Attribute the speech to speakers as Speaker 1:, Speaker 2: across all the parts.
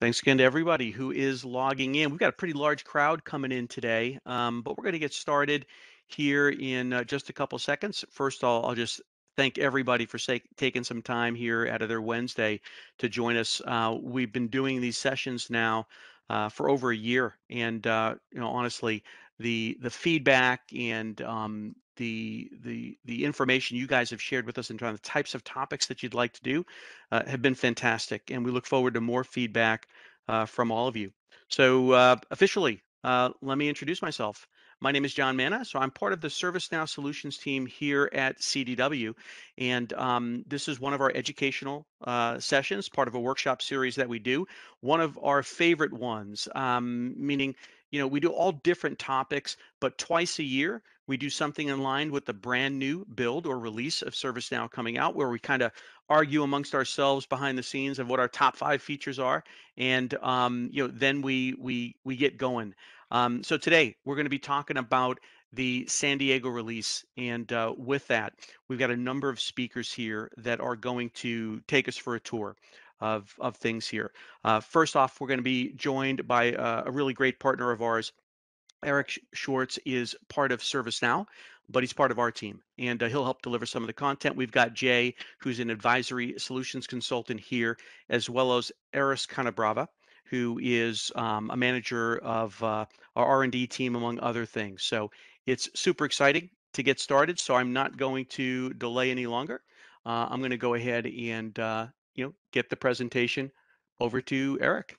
Speaker 1: Thanks again to everybody who is logging in. We've got a pretty large crowd coming in today, um, but we're going to get started here in uh, just a couple seconds. First, I'll, I'll just thank everybody for taking some time here out of their Wednesday to join us. Uh, we've been doing these sessions now uh, for over a year, and uh, you know, honestly, the the feedback and um, the the the information you guys have shared with us and the types of topics that you'd like to do uh, have been fantastic, and we look forward to more feedback uh, from all of you. So uh, officially, uh, let me introduce myself. My name is John Manna, so I'm part of the ServiceNow Solutions team here at CDW, and um, this is one of our educational uh, sessions, part of a workshop series that we do. One of our favorite ones, um, meaning you know, we do all different topics, but twice a year we do something in line with the brand new build or release of ServiceNow coming out, where we kind of argue amongst ourselves behind the scenes of what our top five features are, and um, you know, then we we we get going. Um, so today we're going to be talking about the San Diego release, and uh, with that, we've got a number of speakers here that are going to take us for a tour of, of things here. Uh, first off, we're going to be joined by uh, a really great partner of ours. Eric Schwartz is part of ServiceNow, but he's part of our team, and uh, he'll help deliver some of the content. We've got Jay, who's an advisory solutions consultant here, as well as Eros Canabrava, who is um, a manager of uh, our R&D team, among other things. So it's super exciting to get started. So I'm not going to delay any longer. Uh, I'm going to go ahead and uh, you know, get the presentation over to Eric.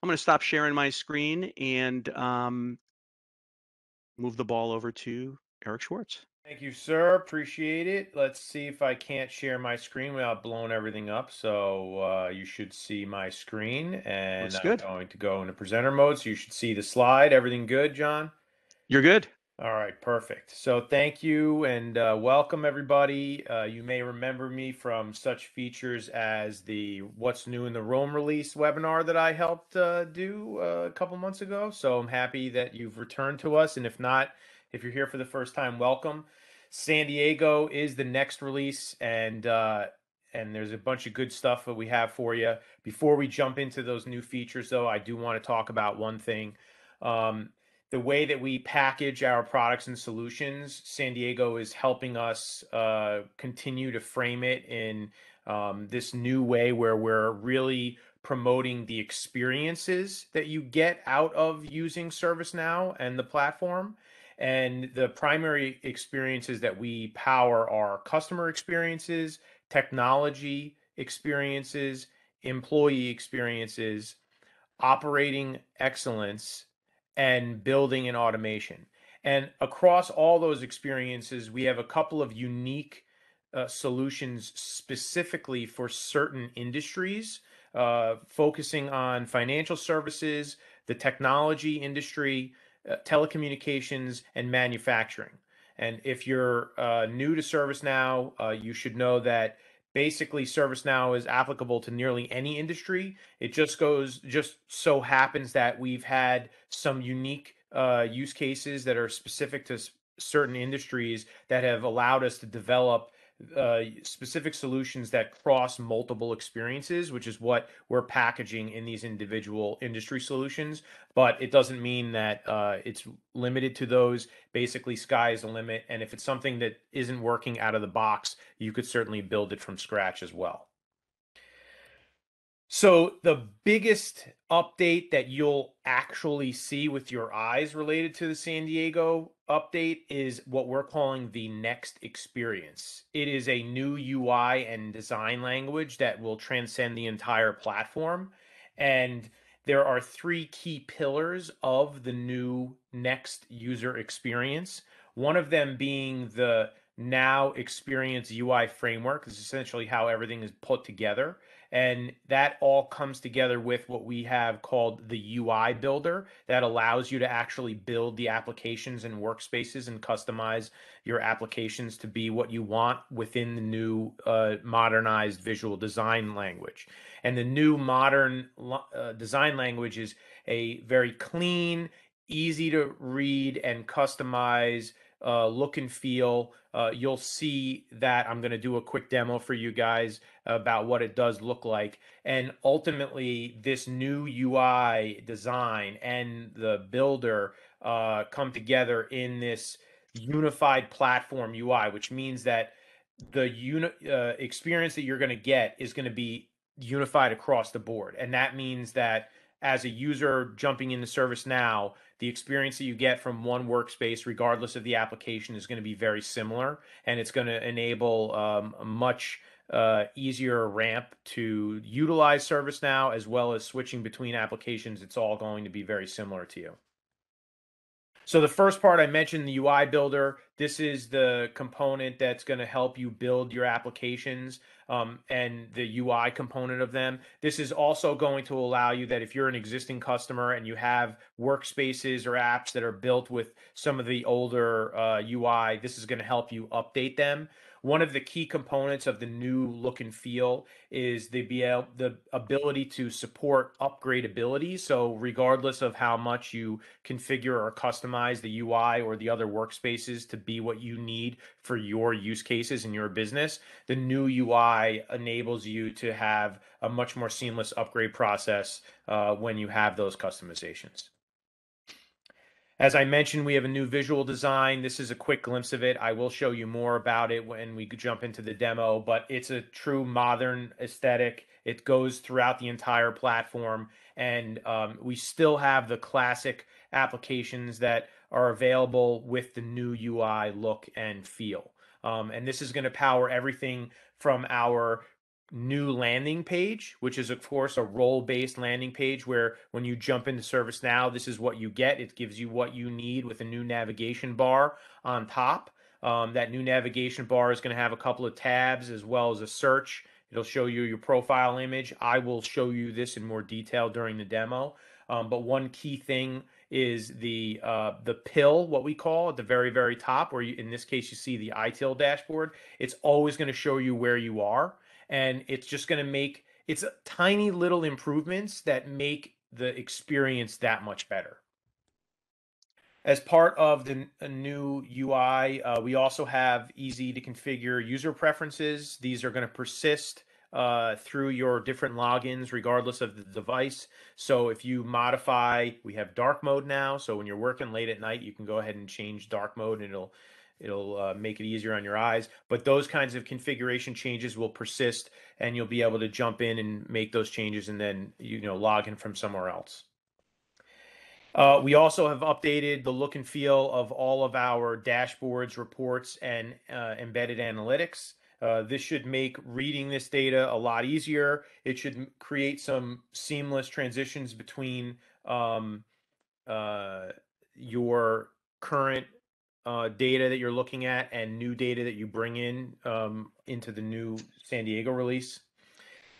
Speaker 1: I'm going to stop sharing my screen and um, move the ball over to Eric Schwartz.
Speaker 2: Thank you, sir. Appreciate it. Let's see if I can't share my screen without blowing everything up. So uh, you should see my screen, and I'm going to go into presenter mode. So you should see the slide. Everything good, John?
Speaker 1: You're good.
Speaker 2: All right, perfect. So thank you and uh, welcome everybody. Uh, you may remember me from such features as the What's New in the Rome release webinar that I helped uh, do uh, a couple months ago. So I'm happy that you've returned to us. And if not, if you're here for the first time, welcome. San Diego is the next release, and uh, and there's a bunch of good stuff that we have for you. Before we jump into those new features, though, I do want to talk about one thing. Um, the way that we package our products and solutions, San Diego is helping us uh, continue to frame it in um, this new way where we're really promoting the experiences that you get out of using ServiceNow and the platform. And the primary experiences that we power are customer experiences, technology experiences, employee experiences, operating excellence, and building and automation. And across all those experiences, we have a couple of unique uh, solutions specifically for certain industries, uh, focusing on financial services, the technology industry, uh, telecommunications, and manufacturing. And if you're uh, new to ServiceNow, uh, you should know that basically ServiceNow is applicable to nearly any industry. It just goes, just so happens that we've had some unique uh, use cases that are specific to certain industries that have allowed us to develop uh, specific solutions that cross multiple experiences, which is what we're packaging in these individual industry solutions. But it doesn't mean that uh, it's limited to those. Basically, sky is the limit. And if it's something that isn't working out of the box, you could certainly build it from scratch as well. So the biggest update that you'll actually see with your eyes related to the San Diego update is what we're calling the next experience. It is a new UI and design language that will transcend the entire platform. And there are three key pillars of the new next user experience. One of them being the now experience UI framework. This is essentially how everything is put together. And that all comes together with what we have called the UI builder that allows you to actually build the applications and workspaces and customize your applications to be what you want within the new uh, modernized visual design language. And the new modern uh, design language is a very clean, easy to read and customize uh, look and feel. Uh, you'll see that I'm going to do a quick demo for you guys about what it does look like. And ultimately, this new UI design and the builder uh, come together in this unified platform UI, which means that the uni- uh, experience that you're going to get is going to be unified across the board. And that means that as a user jumping into ServiceNow, the experience that you get from one workspace, regardless of the application, is going to be very similar, and it's going to enable um, a much uh, easier ramp to utilize ServiceNow as well as switching between applications. It's all going to be very similar to you. So the first part I mentioned the UI builder. This is the component that's going to help you build your applications um, and the UI component of them. This is also going to allow you that if you're an existing customer and you have workspaces or apps that are built with some of the older uh, UI, this is going to help you update them one of the key components of the new look and feel is the the ability to support upgradability. So regardless of how much you configure or customize the UI or the other workspaces to be what you need for your use cases in your business, the new UI enables you to have a much more seamless upgrade process uh, when you have those customizations. As I mentioned, we have a new visual design. This is a quick glimpse of it. I will show you more about it when we jump into the demo, but it's a true modern aesthetic. It goes throughout the entire platform, and um, we still have the classic applications that are available with the new UI look and feel. Um, and this is going to power everything from our new landing page, which is, of course, a role based landing page where when you jump into ServiceNow, this is what you get. It gives you what you need with a new navigation bar on top. Um, that new navigation bar is going to have a couple of tabs as well as a search. It'll show you your profile image. I will show you this in more detail during the demo. Um, but one key thing is the uh, the pill, what we call at the very very top, where you, in this case you see the ITIL dashboard. It's always going to show you where you are and it's just going to make it's tiny little improvements that make the experience that much better. As part of the new UI, uh, we also have easy to configure user preferences. These are going to persist uh, through your different logins, regardless of the device. So if you modify, we have dark mode now. So when you're working late at night, you can go ahead and change dark mode and it'll It'll uh, make it easier on your eyes. But those kinds of configuration changes will persist, and you'll be able to jump in and make those changes, and then you know log in from somewhere else. Uh, we also have updated the look and feel of all of our dashboards, reports, and uh, embedded analytics. Uh, this should make reading this data a lot easier. It should create some seamless transitions between um, uh, your current uh, data that you're looking at and new data that you bring in um, into the new San Diego release.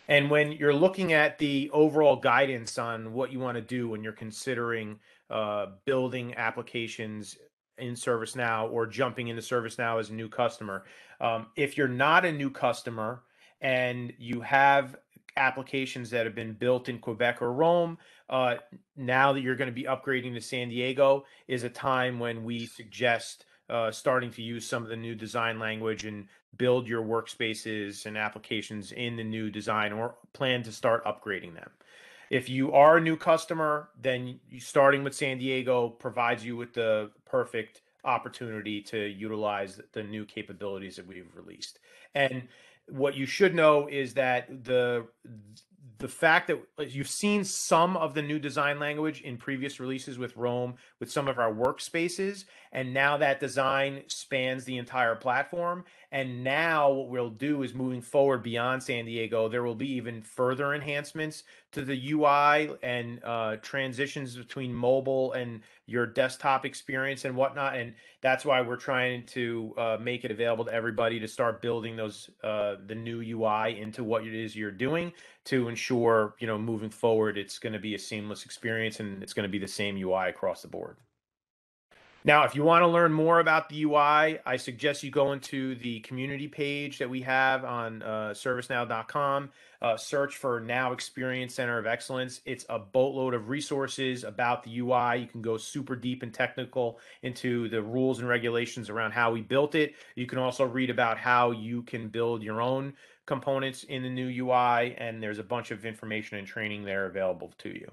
Speaker 2: And when you're looking at the overall guidance on what you want to do when you're considering uh, building applications in ServiceNow or jumping into ServiceNow as a new customer, um, if you're not a new customer and you have applications that have been built in Quebec or Rome, uh, now that you're going to be upgrading to San Diego, is a time when we suggest uh, starting to use some of the new design language and build your workspaces and applications in the new design or plan to start upgrading them. If you are a new customer, then starting with San Diego provides you with the perfect opportunity to utilize the new capabilities that we've released. And what you should know is that the the fact that you've seen some of the new design language in previous releases with Rome with some of our workspaces, and now that design spans the entire platform. And now what we'll do is moving forward beyond San Diego, there will be even further enhancements to the UI and uh, transitions between mobile and your desktop experience and whatnot. And that's why we're trying to uh, make it available to everybody to start building those uh, the new UI into what it is you're doing to ensure you know moving forward it's going to be a seamless experience and it's going to be the same UI across the board. Now, if you want to learn more about the UI, I suggest you go into the community page that we have on uh, servicenow.com. Uh, search for Now Experience Center of Excellence. It's a boatload of resources about the UI. You can go super deep and technical into the rules and regulations around how we built it. You can also read about how you can build your own components in the new UI, and there's a bunch of information and training there available to you.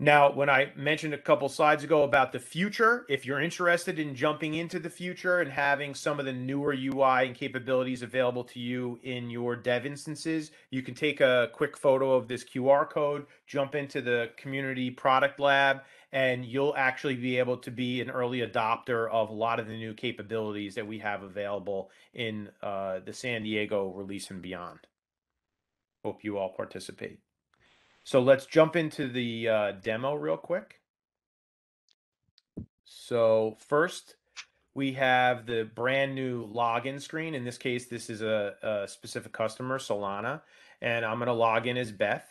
Speaker 2: Now, when I mentioned a couple slides ago about the future, if you're interested in jumping into the future and having some of the newer UI and capabilities available to you in your dev instances, you can take a quick photo of this QR code, jump into the community product lab, and you'll actually be able to be an early adopter of a lot of the new capabilities that we have available in uh, the San Diego release and beyond. Hope you all participate. So let's jump into the uh, demo real quick. So first, we have the brand new login screen. In this case, this is a, a specific customer, Solana, and I'm going to log in as Beth.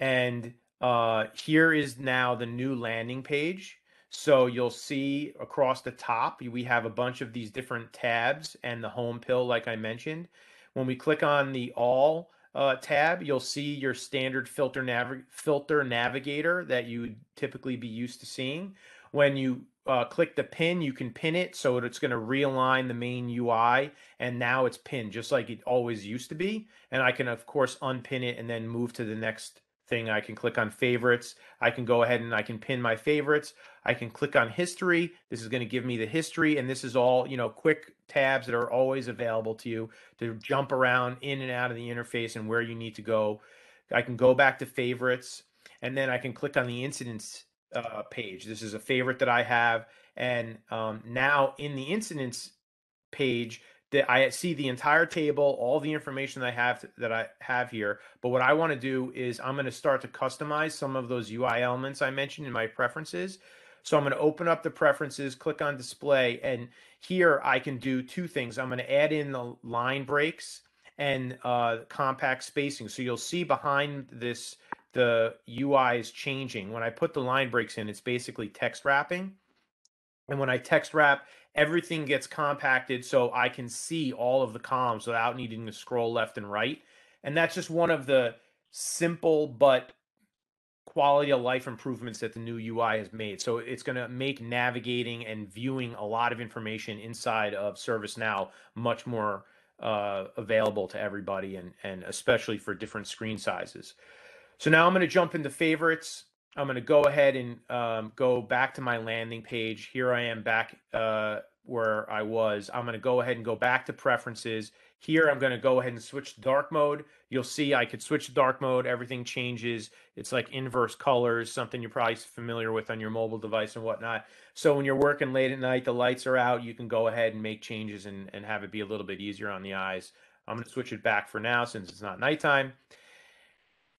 Speaker 2: And uh, here is now the new landing page. So you'll see across the top, we have a bunch of these different tabs and the home pill, like I mentioned. When we click on the all uh, tab, you'll see your standard filter, nav- filter navigator that you would typically be used to seeing. When you uh, click the pin, you can pin it so it's going to realign the main UI, and now it's pinned just like it always used to be. And I can, of course, unpin it and then move to the next thing. I can click on favorites. I can go ahead and I can pin my favorites. I can click on history. This is going to give me the history. And this is all, you know, quick tabs that are always available to you to jump around in and out of the interface and where you need to go. I can go back to favorites and then I can click on the incidents uh, page. This is a favorite that I have. And um, now in the incidents page, I see the entire table, all the information that I have that I have here. But what I want to do is I'm going to start to customize some of those UI elements I mentioned in my preferences. So I'm going to open up the preferences, click on display, and here I can do two things. I'm going to add in the line breaks and uh, compact spacing. So you'll see behind this, the UI is changing. When I put the line breaks in, it's basically text wrapping. And when I text wrap, everything gets compacted so I can see all of the columns without needing to scroll left and right. And that's just one of the simple but quality of life improvements that the new UI has made. So it's going to make navigating and viewing a lot of information inside of ServiceNow much more uh, available to everybody and, and especially for different screen sizes. So now I'm going to jump into favorites. I'm going to go ahead and um, go back to my landing page. Here I am back uh, where I was. I'm going to go ahead and go back to preferences. Here I'm going to go ahead and switch to dark mode. You'll see I could switch to dark mode. Everything changes. It's like inverse colors, something you're probably familiar with on your mobile device and whatnot. So when you're working late at night, the lights are out, you can go ahead and make changes and, and have it be a little bit easier on the eyes. I'm going to switch it back for now since it's not nighttime.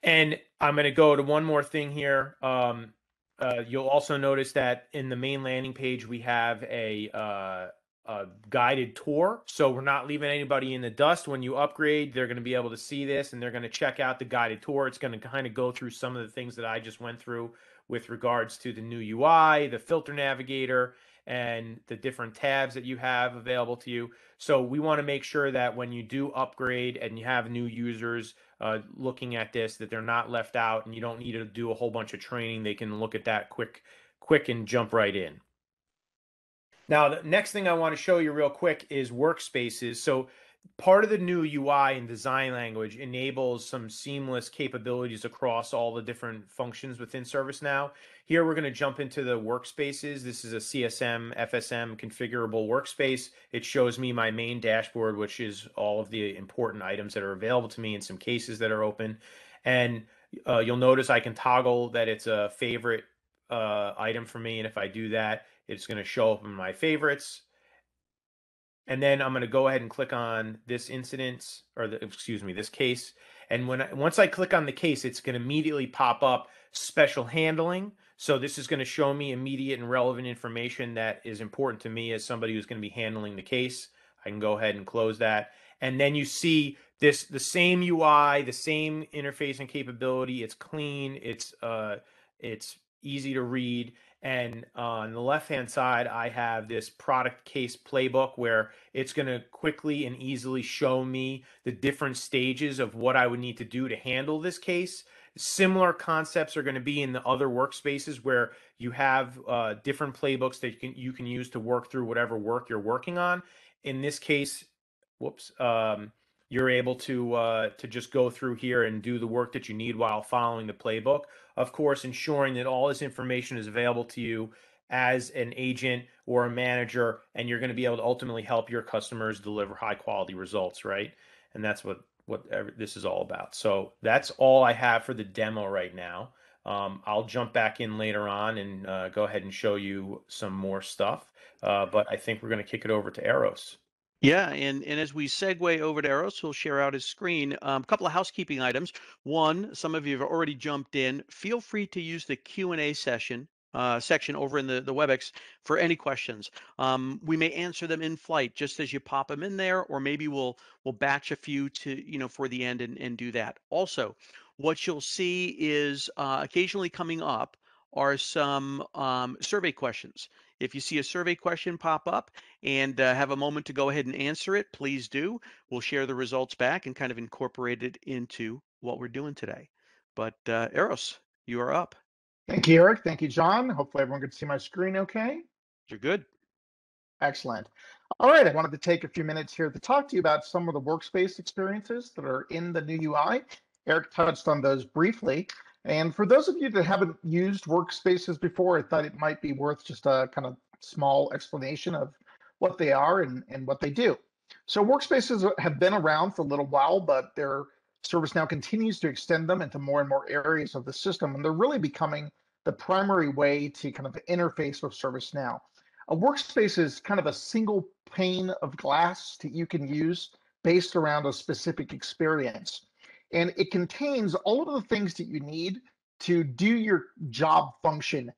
Speaker 2: And I'm going to go to one more thing here. Um, uh, you'll also notice that in the main landing page, we have a, uh, a guided tour. So we're not leaving anybody in the dust. When you upgrade, they're going to be able to see this and they're going to check out the guided tour. It's going to kind of go through some of the things that I just went through with regards to the new UI, the filter navigator, and the different tabs that you have available to you. So we want to make sure that when you do upgrade and you have new users uh, looking at this, that they're not left out and you don't need to do a whole bunch of training. They can look at that quick, quick and jump right in. Now, the next thing I want to show you real quick is workspaces. So part of the new UI and design language enables some seamless capabilities across all the different functions within ServiceNow. Here we're going to jump into the workspaces. This is a CSM FSM configurable workspace. It shows me my main dashboard, which is all of the important items that are available to me and some cases that are open. And uh, you'll notice I can toggle that it's a favorite uh, item for me. And if I do that, it's going to show up in my favorites. And then I'm going to go ahead and click on this incident or the, excuse me, this case. And when I, once I click on the case, it's going to immediately pop up special handling. So this is going to show me immediate and relevant information that is important to me as somebody who's going to be handling the case. I can go ahead and close that. And then you see this the same UI, the same interface and capability. It's clean. It's uh, it's easy to read And on the left hand side, I have this product case playbook where it's going to quickly and easily show me the different stages of what I would need to do to handle this case. Similar concepts are going to be in the other workspaces where you have uh, different playbooks that you can you can use to work through whatever work you're working on. In this case, whoops, um, you're able to uh, to just go through here and do the work that you need while following the playbook. Of course, ensuring that all this information is available to you as an agent or a manager, and you're going to be able to ultimately help your customers deliver high quality results, right? And that's what what this is all about. So that's all I have for the demo right now. Um, I'll jump back in later on and uh, go ahead and show you some more stuff. Uh, but I think we're going to kick it over to Eros.
Speaker 1: Yeah, and, and as we segue over to Eros, he'll share out his screen. A um, couple of housekeeping items. One, some of you have already jumped in. Feel free to use the Q and A session uh, section over in the, the WebEx for any questions. Um, we may answer them in flight just as you pop them in there, or maybe we'll we'll batch a few to you know for the end and, and do that. Also, what you'll see is uh, occasionally coming up are some um, survey questions. If you see a survey question pop up and uh, have a moment to go ahead and answer it, please do. We'll share the results back and kind of incorporate it into what we're doing today. But uh, Eros, you are up.
Speaker 3: Thank you, Eric. Thank you, John. Hopefully everyone can see my screen okay.
Speaker 1: You're good.
Speaker 3: Excellent. All right, I wanted to take a few minutes here to talk to you about some of the workspace experiences that are in the new UI. Eric touched on those briefly, and for those of you that haven't used workspaces before, I thought it might be worth just a kind of small explanation of what they are and, and what they do. So workspaces have been around for a little while, but their ServiceNow continues to extend them into more and more areas of the system, and they're really becoming the primary way to kind of interface with ServiceNow. A workspace is kind of a single pane of glass that you can use based around a specific experience and it contains all of the things that you need to do your job function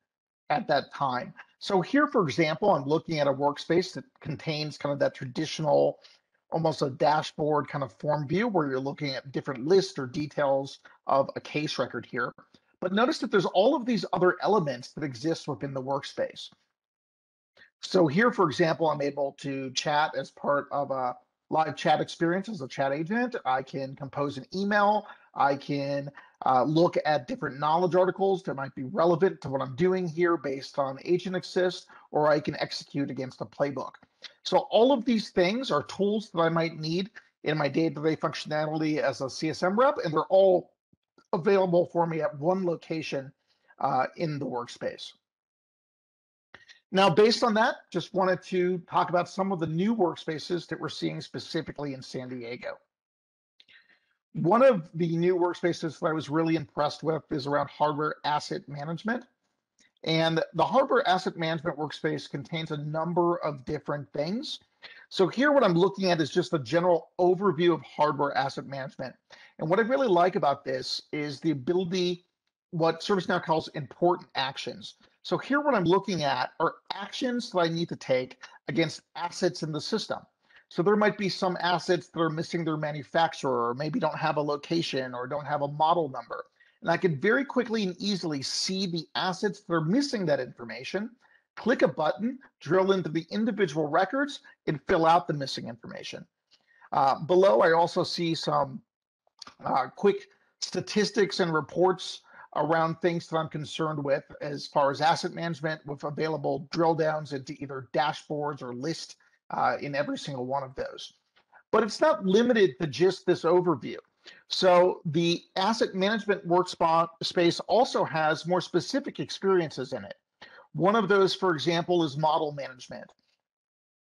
Speaker 3: at that time. So here, for example, I'm looking at a workspace that contains kind of that traditional, almost a dashboard kind of form view where you're looking at different lists or details of a case record here. But notice that there's all of these other elements that exist within the workspace. So here, for example, I'm able to chat as part of a live chat experience as a chat agent. I can compose an email. I can uh, look at different knowledge articles that might be relevant to what I'm doing here based on Agent Assist, or I can execute against a playbook. So all of these things are tools that I might need in my day-to-day functionality as a CSM rep, and they're all available for me at one location uh, in the workspace. Now, based on that, just wanted to talk about some of the new workspaces that we're seeing specifically in San Diego. One of the new workspaces that I was really impressed with is around hardware asset management. And the hardware asset management workspace contains a number of different things. So here what I'm looking at is just a general overview of hardware asset management. And what I really like about this is the ability, what ServiceNow calls important actions. So here what I'm looking at are actions that I need to take against assets in the system. So there might be some assets that are missing their manufacturer or maybe don't have a location or don't have a model number. And I can very quickly and easily see the assets that are missing that information, click a button, drill into the individual records, and fill out the missing information. Uh, below, I also see some uh, quick statistics and reports around things that I'm concerned with as far as asset management with available drill downs into either dashboards or list uh, in every single one of those. But it's not limited to just this overview. So the asset management workspace also has more specific experiences in it. One of those, for example, is model management.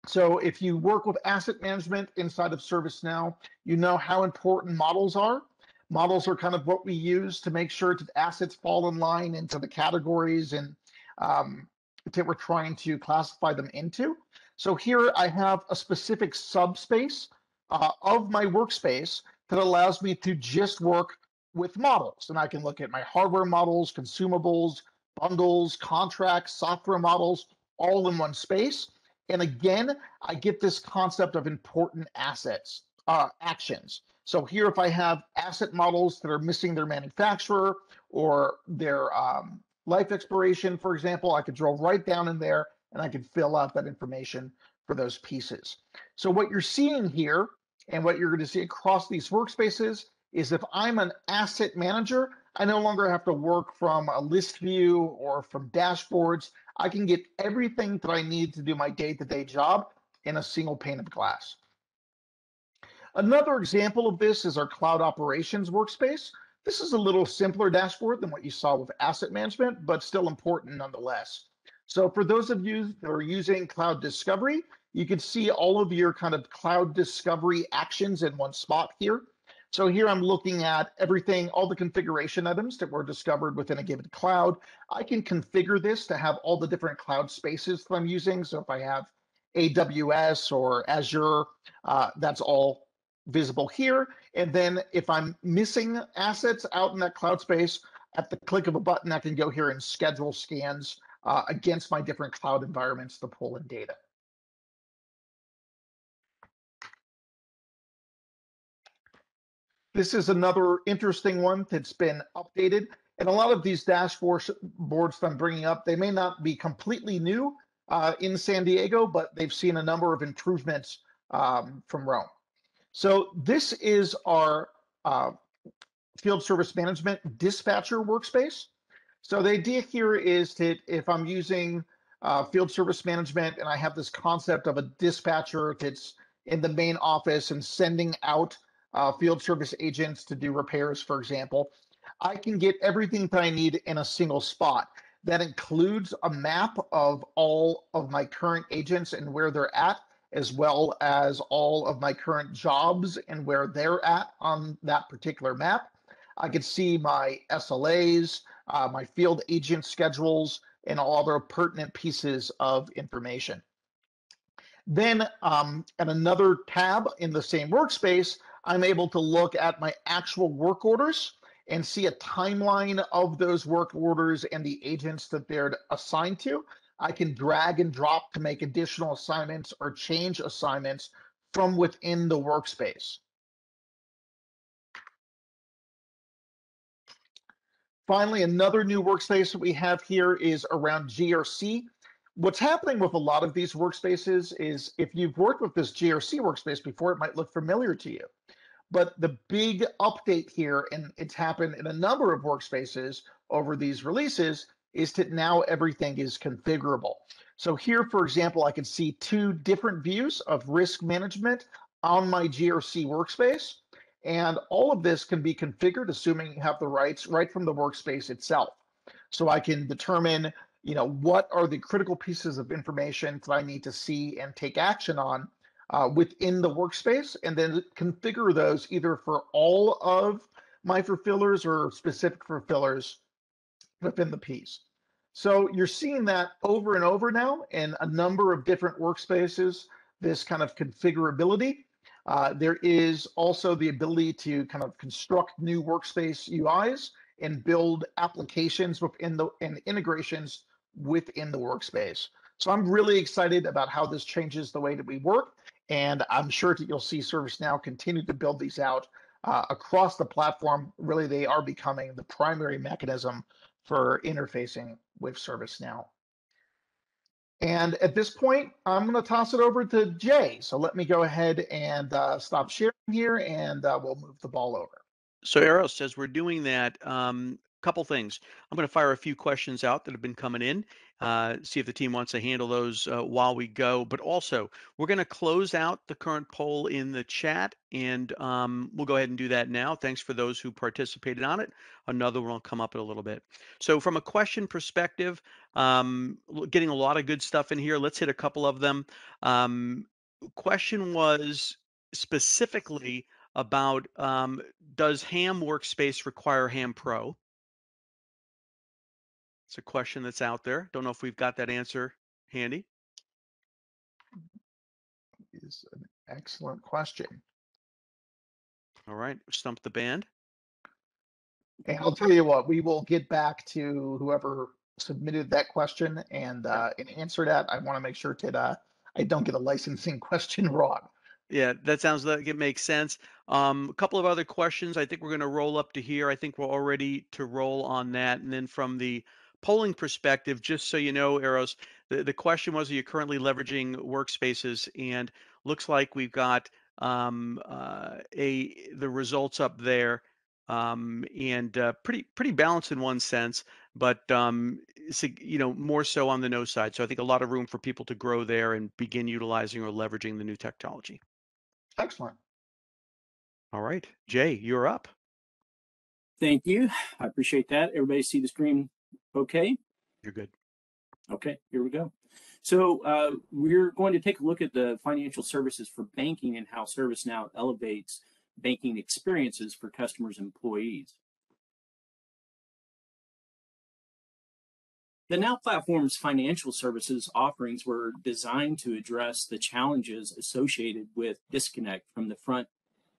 Speaker 3: So if you work with asset management inside of ServiceNow, you know how important models are models are kind of what we use to make sure that assets fall in line into the categories and um, that we're trying to classify them into. So here I have a specific subspace uh, of my workspace that allows me to just work with models. And I can look at my hardware models, consumables, bundles, contracts, software models, all in one space. And again, I get this concept of important assets, uh, actions. So here, if I have asset models that are missing their manufacturer or their um, life expiration, for example, I could drill right down in there and I could fill out that information for those pieces. So what you're seeing here and what you're going to see across these workspaces is if I'm an asset manager, I no longer have to work from a list view or from dashboards. I can get everything that I need to do my day-to-day job in a single pane of glass. Another example of this is our cloud operations workspace. This is a little simpler dashboard than what you saw with asset management, but still important nonetheless. So for those of you that are using cloud discovery, you can see all of your kind of cloud discovery actions in one spot here. So here I'm looking at everything, all the configuration items that were discovered within a given cloud. I can configure this to have all the different cloud spaces that I'm using. So if I have AWS or Azure, uh, that's all visible here. And then if I'm missing assets out in that cloud space, at the click of a button, I can go here and schedule scans uh, against my different cloud environments to pull in data. This is another interesting one that's been updated. And a lot of these dashboards boards that I'm bringing up, they may not be completely new uh, in San Diego, but they've seen a number of improvements um, from Rome. So this is our uh, field service management dispatcher workspace. So the idea here is that if I'm using uh, field service management and I have this concept of a dispatcher that's in the main office and sending out uh, field service agents to do repairs, for example, I can get everything that I need in a single spot. That includes a map of all of my current agents and where they're at, as well as all of my current jobs and where they're at on that particular map. I could see my SLAs, uh, my field agent schedules, and all other pertinent pieces of information. Then um, at another tab in the same workspace, I'm able to look at my actual work orders and see a timeline of those work orders and the agents that they're assigned to. I can drag and drop to make additional assignments or change assignments from within the workspace. Finally, another new workspace that we have here is around GRC. What's happening with a lot of these workspaces is if you've worked with this GRC workspace before, it might look familiar to you. But the big update here, and it's happened in a number of workspaces over these releases, is that now everything is configurable. So here, for example, I can see two different views of risk management on my GRC workspace. And all of this can be configured, assuming you have the rights right from the workspace itself. So I can determine, you know, what are the critical pieces of information that I need to see and take action on uh, within the workspace, and then configure those either for all of my fulfillers or specific fulfillers within the piece. So you're seeing that over and over now in a number of different workspaces, this kind of configurability. Uh, there is also the ability to kind of construct new workspace UIs and build applications within the and integrations within the workspace. So I'm really excited about how this changes the way that we work. And I'm sure that you'll see ServiceNow continue to build these out uh, across the platform. Really, they are becoming the primary mechanism for interfacing with ServiceNow. And at this point, I'm going to toss it over to Jay. So let me go ahead and uh, stop sharing here and uh, we'll move the ball over.
Speaker 1: So Eros says we're doing that. Um, couple things. I'm going to fire a few questions out that have been coming in, uh, see if the team wants to handle those uh, while we go. But also, we're going to close out the current poll in the chat, and um, we'll go ahead and do that now. Thanks for those who participated on it. Another one will come up in a little bit. So, from a question perspective, um, getting a lot of good stuff in here. Let's hit a couple of them. Um, question was specifically about um, does HAM workspace require HAM pro it's a question that's out there. Don't know if we've got that answer handy.
Speaker 3: Is an excellent question.
Speaker 1: All right, stump the band.
Speaker 3: And I'll tell you what, we will get back to whoever submitted that question and uh, and answer that. I want to make sure that uh, I don't get a licensing question wrong.
Speaker 1: Yeah, that sounds like it makes sense. Um, a couple of other questions. I think we're going to roll up to here. I think we're already to roll on that. And then from the polling perspective, just so you know, Eros, the, the question was, are you currently leveraging workspaces? And looks like we've got um, uh, a the results up there um, and uh, pretty pretty balanced in one sense, but um, you know more so on the no side. So I think a lot of room for people to grow there and begin utilizing or leveraging the new technology.
Speaker 3: Excellent.
Speaker 1: All right, Jay, you're up.
Speaker 4: Thank you. I appreciate that. Everybody see the screen okay?
Speaker 1: You're good.
Speaker 4: Okay, here we go. So uh, we're going to take a look at the financial services for banking and how ServiceNow elevates banking experiences for customers and employees. The Now Platform's financial services offerings were designed to address the challenges associated with disconnect from the front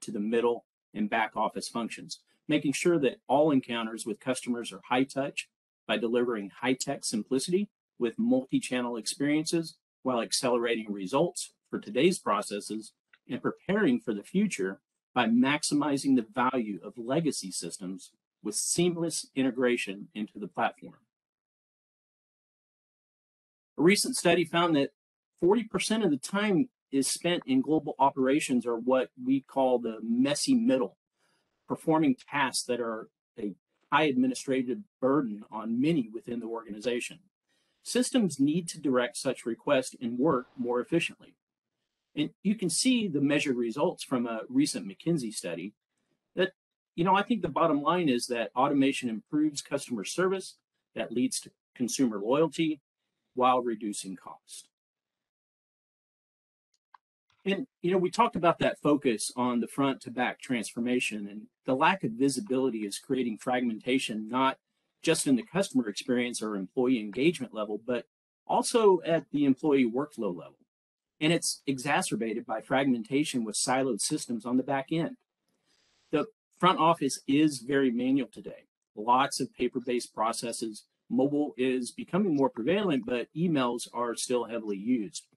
Speaker 4: to the middle and back office functions, making sure that all encounters with customers are high touch by delivering high tech simplicity with multi channel experiences while accelerating results for today's processes and preparing for the future by maximizing the value of legacy systems with seamless integration into the platform. A recent study found that 40% of the time is spent in global operations or what we call the messy middle, performing tasks that are a high administrative burden on many within the organization. Systems need to direct such requests and work more efficiently. And you can see the measured results from a recent McKinsey study that, you know, I think the bottom line is that automation improves customer service, that leads to consumer loyalty while reducing cost. And, you know, we talked about that focus on the front to back transformation and the lack of visibility is creating fragmentation, not just in the customer experience or employee engagement level, but also at the employee workflow level and it's exacerbated by fragmentation with siloed systems on the back end. The front office is very manual today. Lots of paper-based processes. Mobile is becoming more prevalent, but emails are still heavily used.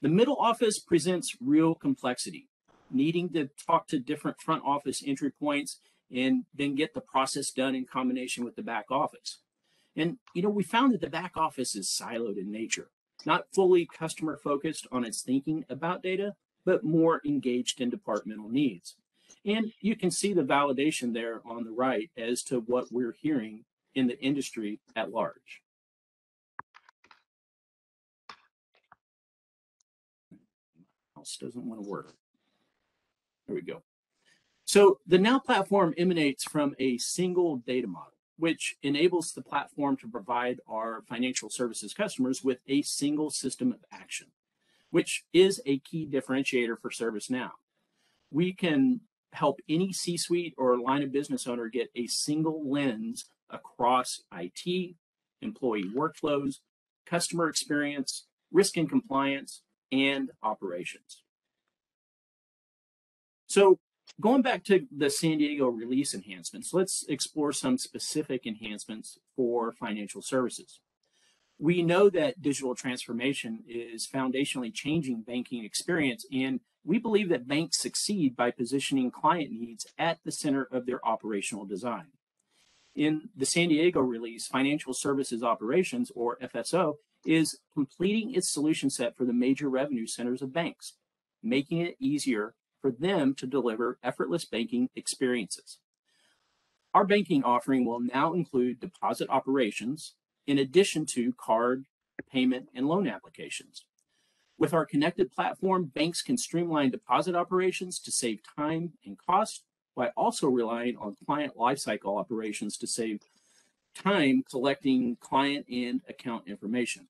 Speaker 4: The middle office presents real complexity, needing to talk to different front office entry points and then get the process done in combination with the back office. And, you know, we found that the back office is siloed in nature not fully customer focused on its thinking about data, but more engaged in departmental needs. And you can see the validation there on the right as to what we're hearing in the industry at large. Mouse doesn't want to work. There we go. So the Now platform emanates from a single data model which enables the platform to provide our financial services customers with a single system of action, which is a key differentiator for ServiceNow. We can help any C-suite or line of business owner get a single lens across IT, employee workflows, customer experience, risk and compliance, and operations. So Going back to the San Diego release enhancements, let's explore some specific enhancements for financial services. We know that digital transformation is foundationally changing banking experience, and we believe that banks succeed by positioning client needs at the center of their operational design. In the San Diego release, Financial Services Operations, or FSO, is completing its solution set for the major revenue centers of banks, making it easier for them to deliver effortless banking experiences. Our banking offering will now include deposit operations in addition to card, payment, and loan applications. With our connected platform, banks can streamline deposit operations to save time and cost while also relying on client lifecycle operations to save time collecting client and account information.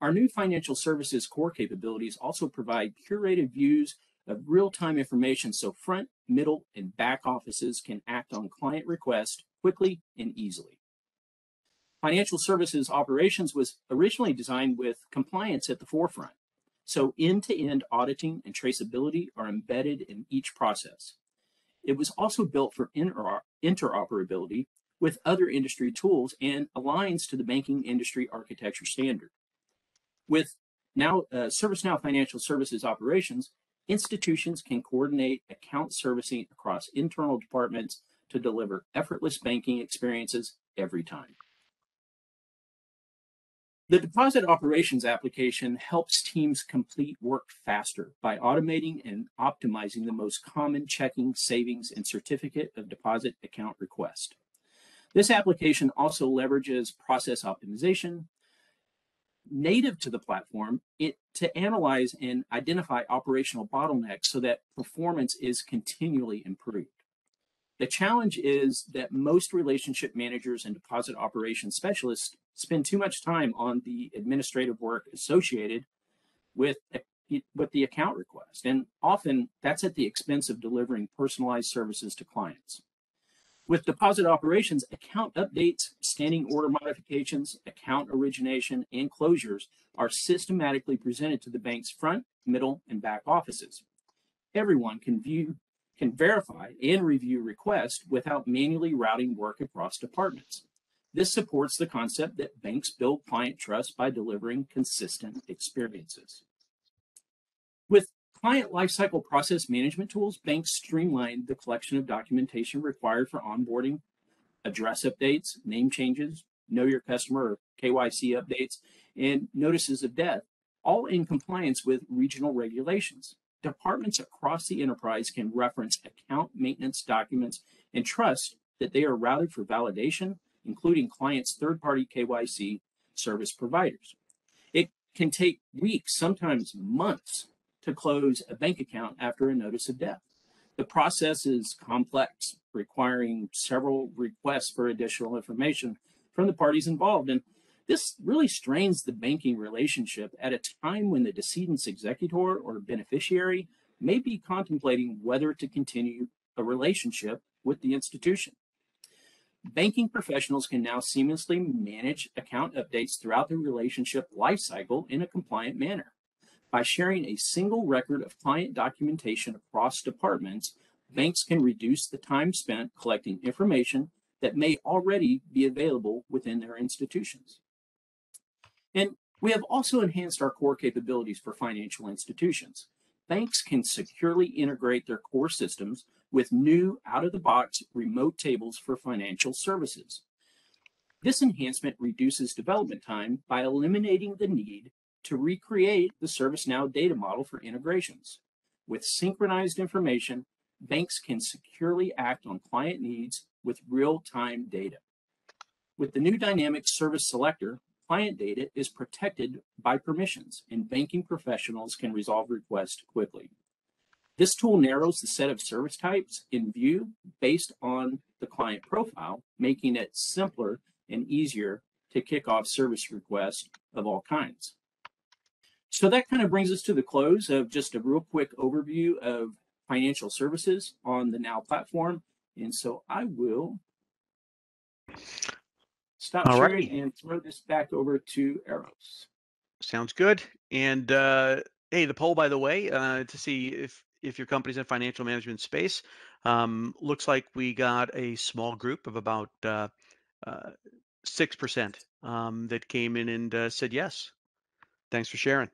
Speaker 4: Our new financial services core capabilities also provide curated views of real-time information so front, middle, and back offices can act on client requests quickly and easily. Financial services operations was originally designed with compliance at the forefront. So end-to-end -end auditing and traceability are embedded in each process. It was also built for interoperability with other industry tools and aligns to the banking industry architecture standard. With now uh, ServiceNow Financial Services Operations, institutions can coordinate account servicing across internal departments to deliver effortless banking experiences every time. The deposit operations application helps teams complete work faster by automating and optimizing the most common checking, savings, and certificate of deposit account request. This application also leverages process optimization native to the platform it, to analyze and identify operational bottlenecks so that performance is continually improved. The challenge is that most relationship managers and deposit operations specialists spend too much time on the administrative work associated with, with the account request. And often that's at the expense of delivering personalized services to clients. With deposit operations, account updates, standing order modifications, account origination, and closures are systematically presented to the bank's front, middle, and back offices. Everyone can view can verify and review requests without manually routing work across departments. This supports the concept that banks build client trust by delivering consistent experiences. Client lifecycle process management tools, banks streamline the collection of documentation required for onboarding, address updates, name changes, know your customer KYC updates, and notices of death, all in compliance with regional regulations departments across the enterprise can reference account maintenance documents and trust that they are routed for validation, including clients' third-party KYC service providers. It can take weeks, sometimes months, to close a bank account after a notice of death. The process is complex, requiring several requests for additional information from the parties involved. And this really strains the banking relationship at a time when the decedent's executor or beneficiary may be contemplating whether to continue a relationship with the institution. Banking professionals can now seamlessly manage account updates throughout the relationship lifecycle in a compliant manner. By sharing a single record of client documentation across departments, banks can reduce the time spent collecting information that may already be available within their institutions. And we have also enhanced our core capabilities for financial institutions. Banks can securely integrate their core systems with new out-of-the-box remote tables for financial services. This enhancement reduces development time by eliminating the need to recreate the ServiceNow data model for integrations. With synchronized information, banks can securely act on client needs with real-time data. With the new dynamic service selector, client data is protected by permissions and banking professionals can resolve requests quickly. This tool narrows the set of service types in view based on the client profile, making it simpler and easier to kick off service requests of all kinds. So that kind of brings us to the close of just a real quick overview of financial services on the Now platform. And so I will stop
Speaker 1: All
Speaker 4: sharing
Speaker 1: right.
Speaker 4: and throw this back over to Eros.
Speaker 1: Sounds good. And uh, hey, the poll, by the way, uh, to see if if your company's in financial management space, um, looks like we got a small group of about uh, uh, six percent um, that came in and uh, said yes. Thanks for sharing.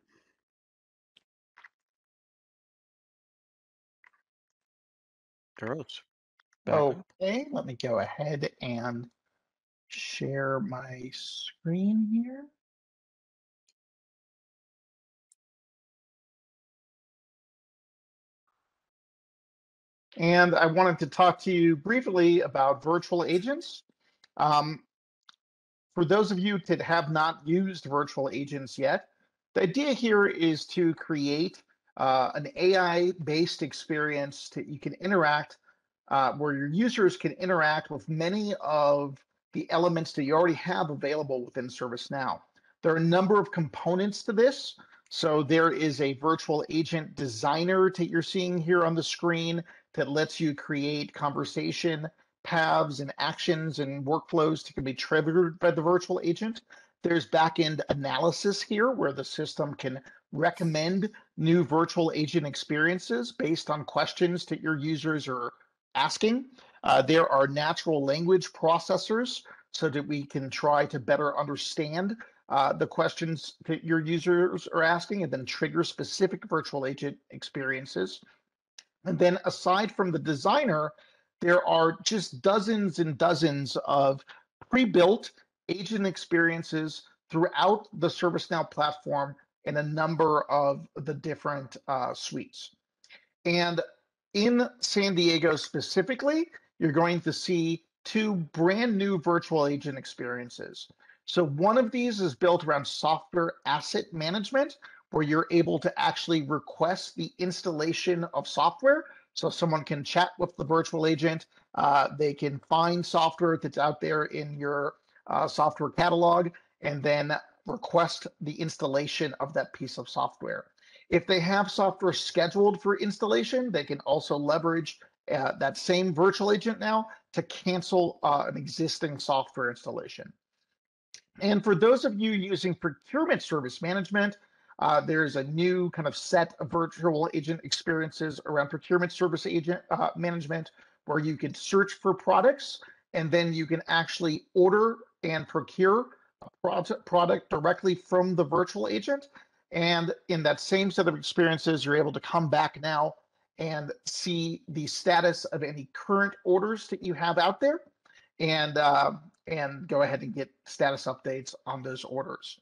Speaker 1: Up.
Speaker 3: Okay, let me go ahead and share my screen here. And I wanted to talk to you briefly about virtual agents. Um, for those of you that have not used virtual agents yet, the idea here is to create uh, an AI-based experience that you can interact, uh, where your users can interact with many of the elements that you already have available within ServiceNow. There are a number of components to this. So there is a virtual agent designer that you're seeing here on the screen that lets you create conversation paths and actions and workflows that can be triggered by the virtual agent. There's backend analysis here where the system can recommend new virtual agent experiences based on questions that your users are asking. Uh, there are natural language processors so that we can try to better understand uh, the questions that your users are asking and then trigger specific virtual agent experiences. And then aside from the designer, there are just dozens and dozens of pre-built agent experiences throughout the ServiceNow platform in a number of the different uh, suites. And in San Diego specifically, you're going to see two brand new virtual agent experiences. So one of these is built around software asset management, where you're able to actually request the installation of software. So someone can chat with the virtual agent. Uh, they can find software that's out there in your uh, software catalog and then request the installation of that piece of software. If they have software scheduled for installation, they can also leverage uh, that same virtual agent now to cancel uh, an existing software installation. And for those of you using procurement service management, uh, there's a new kind of set of virtual agent experiences around procurement service agent uh, management where you can search for products and then you can actually order and procure product, product directly from the virtual agent. And in that same set of experiences, you're able to come back now and see the status of any current orders that you have out there and uh, and go ahead and get status updates on those orders.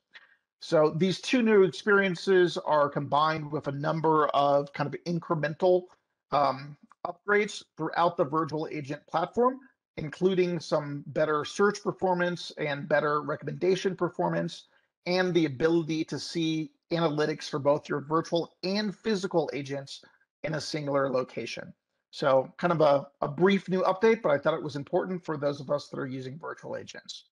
Speaker 3: So these two new experiences are combined with a number of kind of incremental um, upgrades throughout the virtual agent platform, including some better search performance and better recommendation performance, and the ability to see analytics for both your virtual and physical agents in a singular location. So kind of a, a brief new update, but I thought it was important for those of us that are using virtual agents.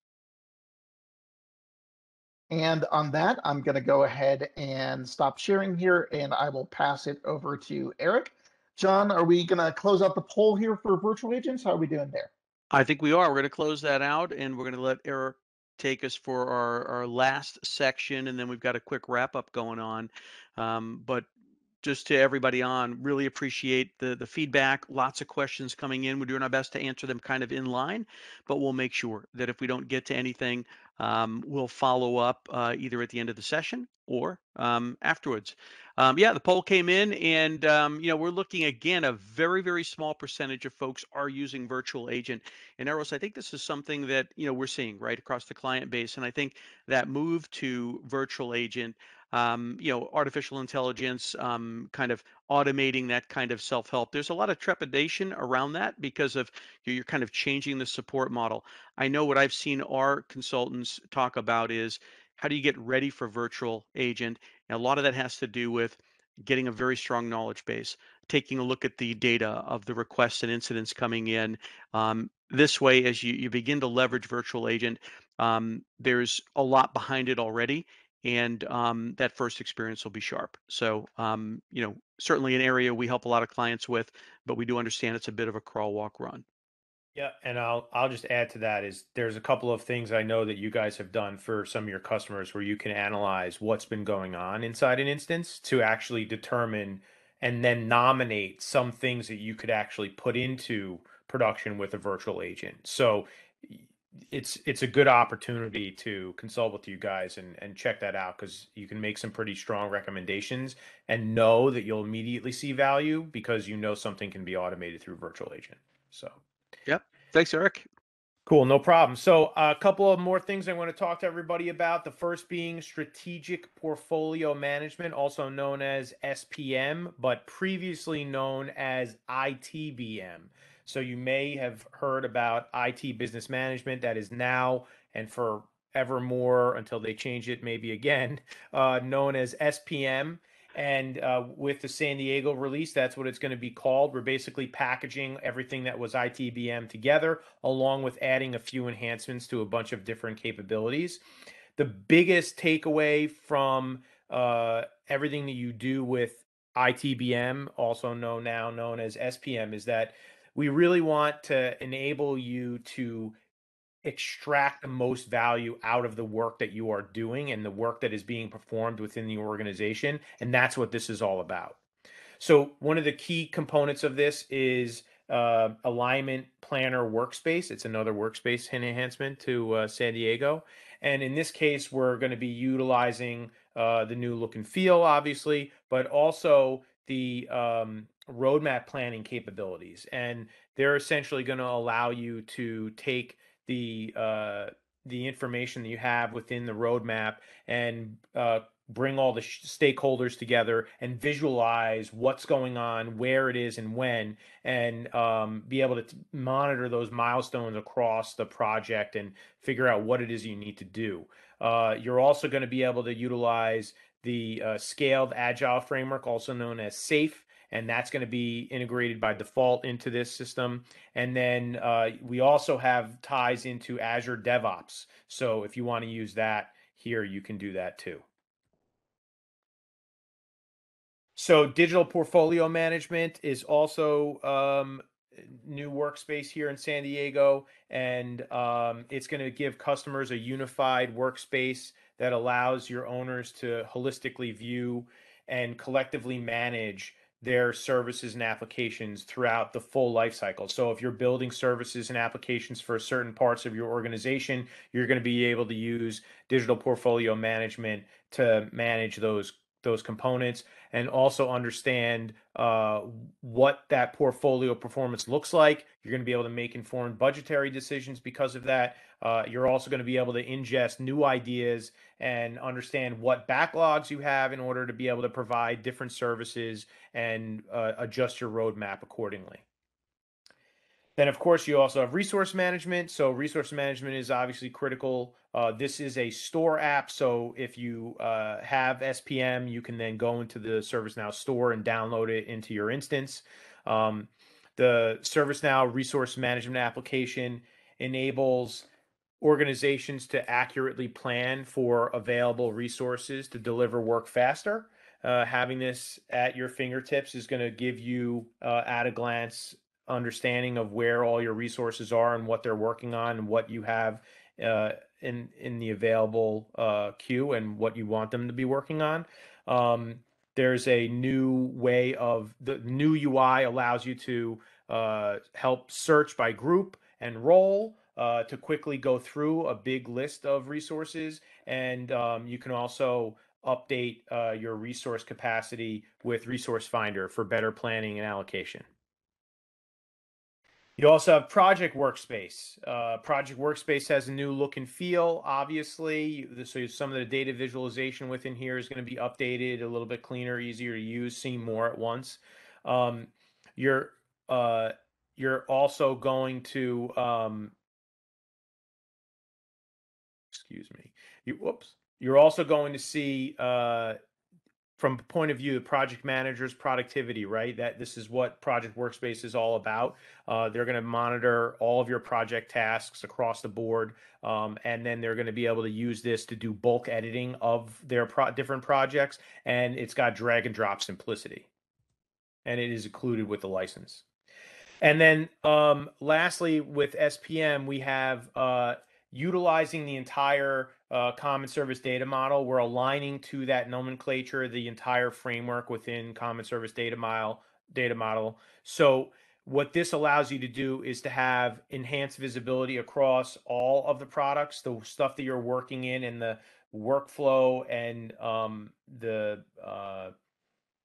Speaker 3: And on that, I'm going to go ahead and stop sharing here and I will pass it over to Eric. John, are we going to close out the poll here for virtual agents? How are we doing there?
Speaker 1: I think we are. We're going to close that out and we're going to let Eric take us for our, our last section. And then we've got a quick wrap up going on. Um, but just to everybody on, really appreciate the the feedback. Lots of questions coming in. We're doing our best to answer them kind of in line, but we'll make sure that if we don't get to anything, um, we'll follow up uh, either at the end of the session or um, afterwards. Um, yeah, the poll came in, and um, you know we're looking again. A very very small percentage of folks are using virtual agent. And Eros, I think this is something that you know we're seeing right across the client base, and I think that move to virtual agent um, you know, artificial intelligence, um, kind of automating that kind of self-help. There's a lot of trepidation around that because of you're kind of changing the support model. I know what I've seen our consultants talk about is how do you get ready for virtual agent? And a lot of that has to do with getting a very strong knowledge base, taking a look at the data of the requests and incidents coming in. Um, this way, as you, you begin to leverage virtual agent, um, there's a lot behind it already and um, that first experience will be sharp. So, um, you know, certainly an area we help a lot of clients with, but we do understand it's a bit of a crawl, walk, run.
Speaker 2: Yeah, and I'll I'll just add to that is there's a couple of things I know that you guys have done for some of your customers where you can analyze what's been going on inside an instance to actually determine and then nominate some things that you could actually put into production with a virtual agent. So it's it's a good opportunity to consult with you guys and and check that out because you can make some pretty strong recommendations and know that you'll immediately see value because you know something can be automated through virtual agent so.
Speaker 1: Yep. Thanks eric.
Speaker 2: Cool no problem. So a couple of more things i want to talk to everybody about the first being strategic portfolio management also known as spm but previously known as itbm so you may have heard about IT business management that is now and forevermore until they change it maybe again, uh, known as SPM. And uh, with the San Diego release, that's what it's going to be called. We're basically packaging everything that was ITBM together, along with adding a few enhancements to a bunch of different capabilities. The biggest takeaway from uh, everything that you do with ITBM, also known now known as SPM, is that we really want to enable you to extract the most value out of the work that you are doing and the work that is being performed within the organization. And that's what this is all about. So, one of the key components of this is uh, alignment planner workspace. It's another workspace enhancement to uh, San Diego. And in this case, we're going to be utilizing uh, the new look and feel, obviously, but also the um, roadmap planning capabilities. And they're essentially going to allow you to take the uh, the information that you have within the roadmap and uh, bring all the sh- stakeholders together and visualize what's going on, where it is, and when, and um, be able to t- monitor those milestones across the project and figure out what it is you need to do. Uh, you're also going to be able to utilize the uh, scaled agile framework, also known as SAFe, and that's going to be integrated by default into this system. And then uh, we also have ties into Azure DevOps. So if you want to use that here, you can do that too. So digital portfolio management is also um, new workspace here in San Diego, and um, it's going to give customers a unified workspace that allows your owners to holistically view and collectively manage their services and applications throughout the full life cycle. So if you're building services and applications for certain parts of your organization, you're going to be able to use digital portfolio management to manage those those components and also understand uh, what that portfolio performance looks like. You're going to be able to make informed budgetary decisions because of that. Uh, you're also going to be able to ingest new ideas and understand what backlogs you have in order to be able to provide different services and uh, adjust your roadmap accordingly. Then, of course, you also have resource management. So, resource management is obviously critical. Uh, this is a store app. So, if you uh, have SPM, you can then go into the ServiceNow store and download it into your instance. Um, the ServiceNow resource management application enables organizations to accurately plan for available resources to deliver work faster. Uh, having this at your fingertips is going to give you, uh, at a glance, understanding of where all your resources are and what they're working on and what you have uh, in in the available uh, queue and what you want them to be working on. Um, there's a new way of the new UI allows you to uh, help search by group and role uh, to quickly go through a big list of resources, and um, you can also update uh, your resource capacity with Resource Finder for better planning and allocation. You also have Project Workspace. Uh, Project Workspace has a new look and feel, obviously. So some of the data visualization within here is going to be updated, a little bit cleaner, easier to use, seeing more at once. Um, you're uh, you're also going to um, excuse me. You whoops. You're also going to see uh, from the point of view the project manager's productivity right? That this is what project workspace is all about. Uh, they're going to monitor all of your project tasks across the board um, and then they're going to be able to use this to do bulk editing of their pro- different projects and it's got drag and drop simplicity. And it is included with the license. And then um, lastly with spm we have uh, utilizing the entire uh, common service data model. We're aligning to that nomenclature the entire framework within common service data model. Data model. So what this allows you to do is to have enhanced visibility across all of the products, the stuff that you're working in, and the workflow and um, the uh,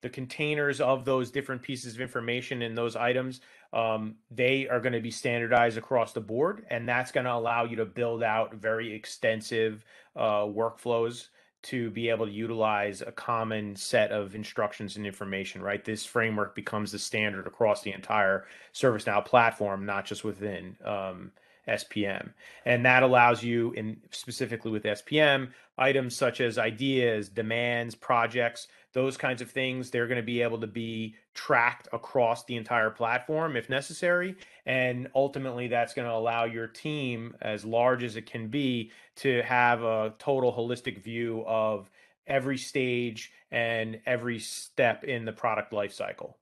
Speaker 2: the containers of those different pieces of information and those items um, they are going to be standardized across the board and that's going to allow you to build out very extensive uh, workflows to be able to utilize a common set of instructions and information right this framework becomes the standard across the entire servicenow platform not just within um, SPM. And that allows you in specifically with SPM items such as ideas, demands, projects, those kinds of things, they're going to be able to be tracked across the entire platform if necessary. And ultimately that's going to allow your team as large as it can be to have a total holistic view of every stage and every step in the product lifecycle.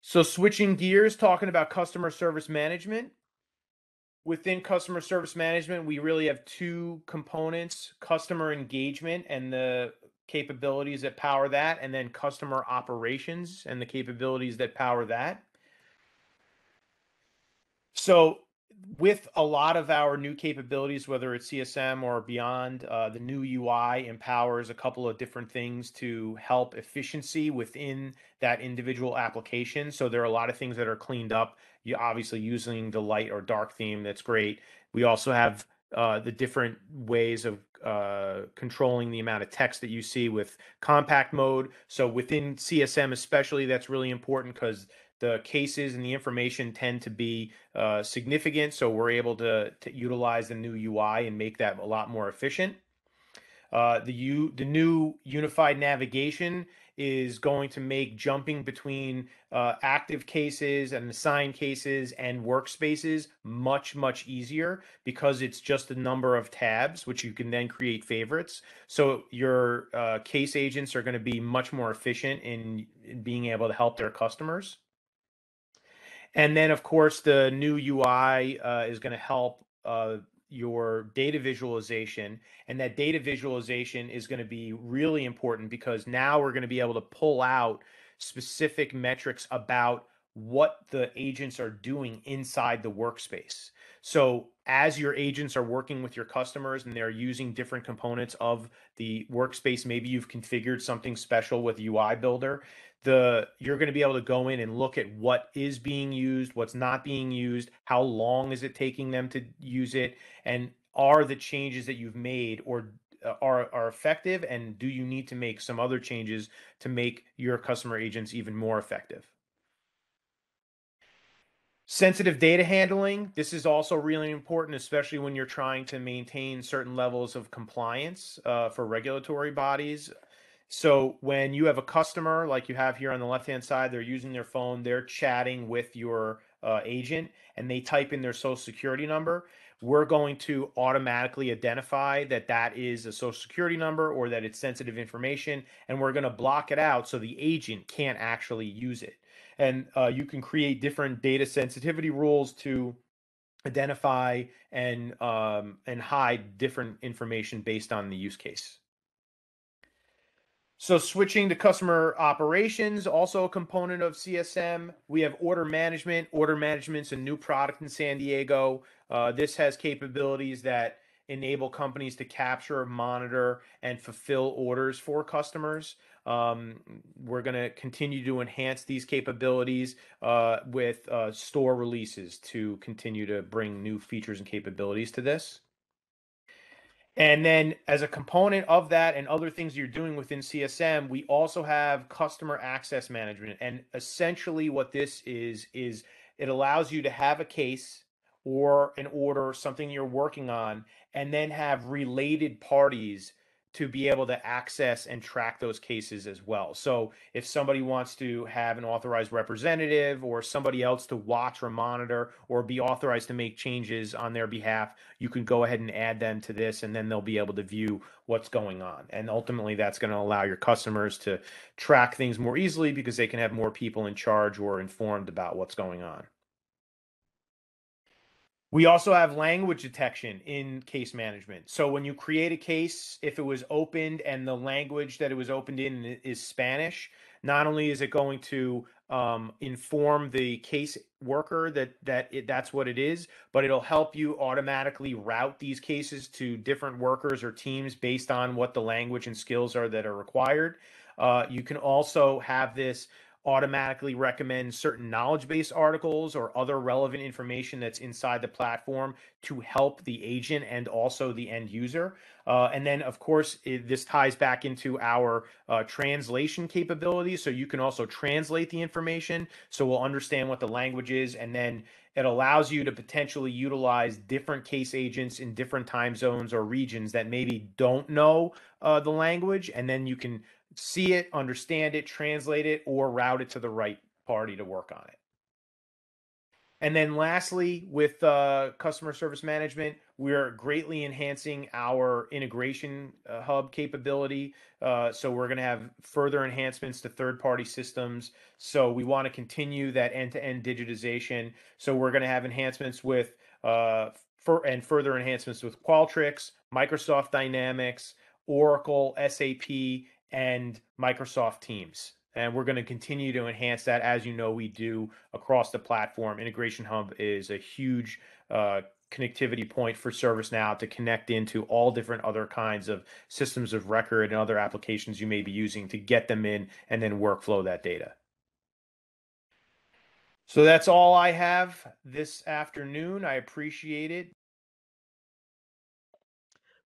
Speaker 2: So switching gears, talking about customer service management. Within customer service management, we really have two components, customer engagement and the capabilities that power that, and then customer operations and the capabilities that power that. So with a lot of our new capabilities, whether it's CSM or beyond, uh, the new UI empowers a couple of different things to help efficiency within that individual application. So there are a lot of things that are cleaned up. You obviously using the light or dark theme, that's great. We also have uh, the different ways of uh, controlling the amount of text that you see with compact mode. So within CSM, especially, that's really important because the cases and the information tend to be uh, significant. So we're able to, to utilize the new UI and make that a lot more efficient. Uh, the U, the new unified navigation is going to make jumping between uh, active cases and assigned cases and workspaces much much easier because it's just a number of tabs which you can then create favorites. So your uh, case agents are going to be much more efficient in, in being able to help their customers. And then, of course, the new UI uh, is going to help uh, your data visualization. And that data visualization is going to be really important because now we're going to be able to pull out specific metrics about what the agents are doing inside the workspace. So, as your agents are working with your customers and they're using different components of the workspace, maybe you've configured something special with UI Builder the you're going to be able to go in and look at what is being used what's not being used how long is it taking them to use it and are the changes that you've made or uh, are are effective and do you need to make some other changes to make your customer agents even more effective? Sensitive data handling this is also really important especially when you're trying to maintain certain levels of compliance uh, for regulatory bodies so when you have a customer like you have here on the left hand side, they're using their phone, they're chatting with your uh, agent, and they type in their social security number. We're going to automatically identify that that is a social security number or that it's sensitive information, and we're going to block it out so the agent can't actually use it. And uh, you can create different data sensitivity rules to identify and um, and hide different information based on the use case. So switching to customer operations, also a component of CSM. We have order management. Order management's a new product in San Diego. Uh, this has capabilities that enable companies to capture, monitor, and fulfill orders for customers. Um, we're going to continue to enhance these capabilities uh, with uh, store releases to continue to bring new features and capabilities to this. And then, as a component of that and other things you're doing within CSM, we also have customer access management. And essentially, what this is, is it allows you to have a case or an order, something you're working on, and then have related parties to be able to access and track those cases as well. So if somebody wants to have an authorized representative or somebody else to watch or monitor or be authorized to make changes on their behalf, you can go ahead and add them to this and then they'll be able to view what's going on. And ultimately that's going to allow your customers to track things more easily because they can have more people in charge or informed about what's going on. We also have language detection in case management. So when you create a case, if it was opened and the language that it was opened in is Spanish, not only is it going to um, inform the case worker that that it, that's what it is, but it'll help you automatically route these cases to different workers or teams based on what the language and skills are that are required. Uh, you can also have this automatically recommend certain knowledge base articles or other relevant information that's inside the platform to help the agent and also the end user. Uh, and then, of course, it, this ties back into our uh, translation capabilities. So you can also translate the information. So we'll understand what the language is. And then it allows you to potentially utilize different case agents in different time zones or regions that maybe don't know uh, the language. And then you can see it, understand it, translate it, or route it to the right party to work on it. And then lastly, with uh, customer service management, we're greatly enhancing our integration uh, hub capability. Uh, so we're going to have further enhancements to third party systems. So we want to continue that end to end digitization. So we're going to have enhancements with uh, for, and further enhancements with Qualtrics, Microsoft Dynamics, Oracle, SAP, and Microsoft Teams and we're going to continue to enhance that as you know we do across the platform. Integration Hub is a huge uh, connectivity point for ServiceNow to connect into all different other kinds of systems of record and other applications you may be using to get them in and then workflow that data. So that's all I have this afternoon. I appreciate it.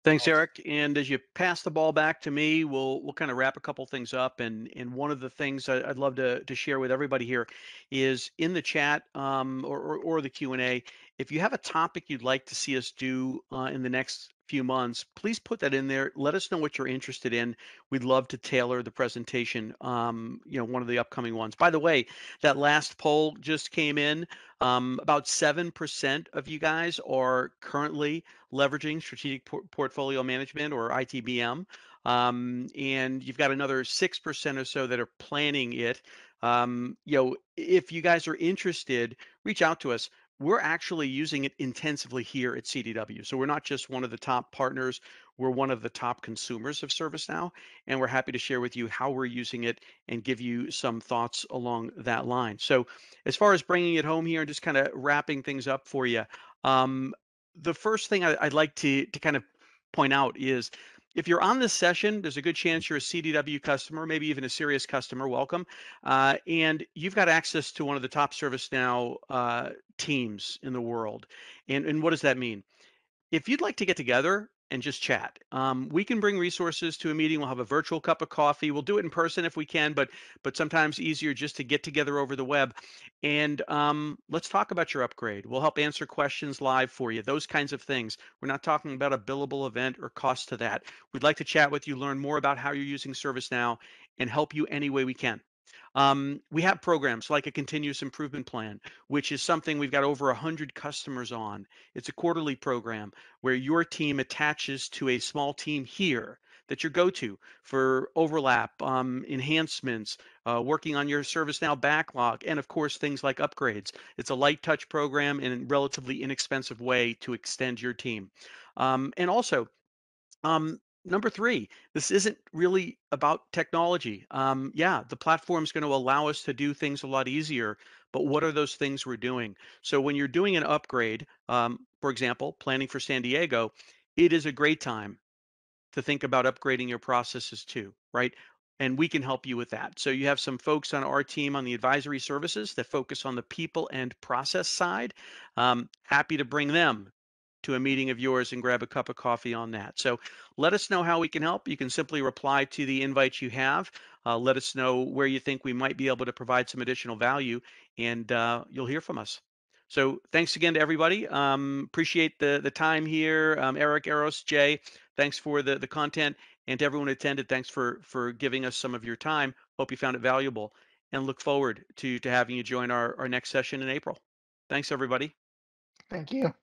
Speaker 1: Thanks, Eric. And as you pass the ball back to me, we'll we'll kind of wrap a couple things up. And and one of the things I- I'd love to to share with everybody here is in the chat um, or, or or the Q and A. If you have a topic you'd like to see us do uh, in the next few months, please put that in there. Let us know what you're interested in. We'd love to tailor the presentation. Um, you know, one of the upcoming ones. By the way, that last poll just came in. Um, about seven percent of you guys are currently leveraging strategic por- portfolio management or ITBM. Um, and you've got another 6% or so that are planning it. Um, you know, if you guys are interested, reach out to us. We're actually using it intensively here at CDW. So we're not just one of the top partners, we're one of the top consumers of ServiceNow. And we're happy to share with you how we're using it and give you some thoughts along that line. So, as far as bringing it home here and just kind of wrapping things up for you, um, the first thing I, would like to to kind of point out is if you're on this session, there's a good chance you're a CDW customer, maybe even a serious customer. Welcome, uh, and you've got access to one of the top ServiceNow uh, teams in the world. And and what does that mean? If you'd like to get together and just chat. Um, we can bring resources to a meeting. We'll have a virtual cup of coffee. We'll do it in person if we can, but but sometimes easier just to get together over the web. And um, let's talk about your upgrade. We'll help answer questions live for you. Those kinds of things. We're not talking about a billable event or cost to that. We'd like to chat with you, learn more about how you're using ServiceNow, and help you any way we can. Um, we have programs like a continuous improvement plan, which is something we've got over 100 customers on. It's a quarterly program where your team attaches to a small team here that you go to for overlap, um, enhancements, uh, working on your ServiceNow backlog, and of course, things like upgrades. It's a light touch program in a relatively inexpensive way to extend your team. Um, and also, um, number three, this isn't really about technology. Um, yeah, the platform is going to allow us to do things a lot easier, but what are those things we're doing? So when you're doing an upgrade, um, for example, planning for San Diego, it is a great time to think about upgrading your processes too, right? And we can help you with that. So you have some folks on our team on the advisory services that focus on the people and process side. Um, happy to bring them to a meeting of yours and grab a cup of coffee on that. So let us know how we can help. You can simply reply to the invites you have. Uh, let us know where you think we might be able to provide some additional value, and uh, you'll hear from us. So thanks again to everybody. Um, appreciate the the time here. Um, Eric, Eros, Jay, thanks for the the content, and to everyone who attended, thanks for for giving us some of your time. Hope you found it valuable, and look forward to to having you join our our next session in April. Thanks, everybody.
Speaker 3: Thank you.